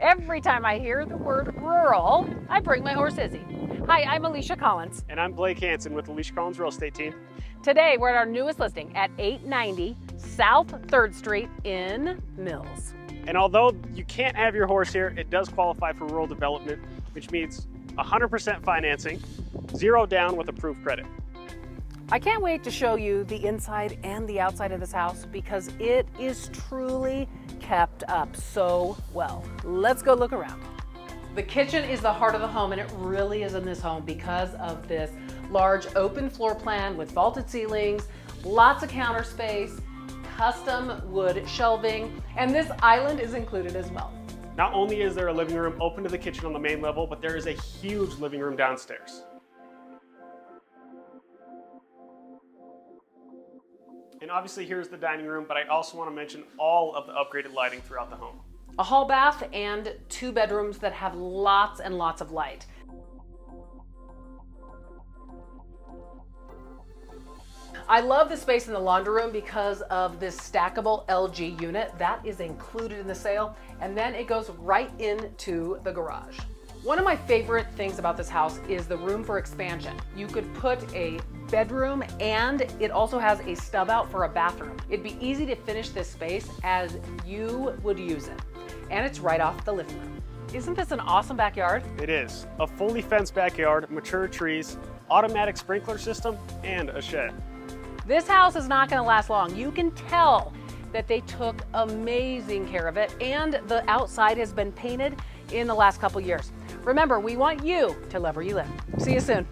Every time I hear the word rural, I bring my horse Izzy. Hi, I'm Alisha Collins. And I'm Blake Hanson with Alisha Collins Real Estate Team. Today, we're at our newest listing at 890 South 3rd Street in Mills. And although you can't have your horse here, it does qualify for rural development, which means 100% financing, zero down with approved credit. I can't wait to show you the inside and the outside of this house because it is truly kept up so well. Let's go look around. The kitchen is the heart of the home and it really is in this home because of this large open floor plan with vaulted ceilings, lots of counter space, custom wood shelving, and this island is included as well. Not only is there a living room open to the kitchen on the main level, but there is a huge living room downstairs. And obviously here's the dining room, but I also want to mention all of the upgraded lighting throughout the home. A hall bath and two bedrooms that have lots and lots of light. I love the space in the laundry room because of this stackable LG unit that is included in the sale and then it goes right into the garage. One of my favorite things about this house is the room for expansion. You could put a bedroom and it also has a stub out for a bathroom. It'd be easy to finish this space as you would use it. And it's right off the living room. Isn't this an awesome backyard? It is. A fully fenced backyard, mature trees, automatic sprinkler system, and a shed. This house is not gonna last long. You can tell that they took amazing care of it and the outside has been painted in the last couple years. Remember, we want you to love where you live. See you soon.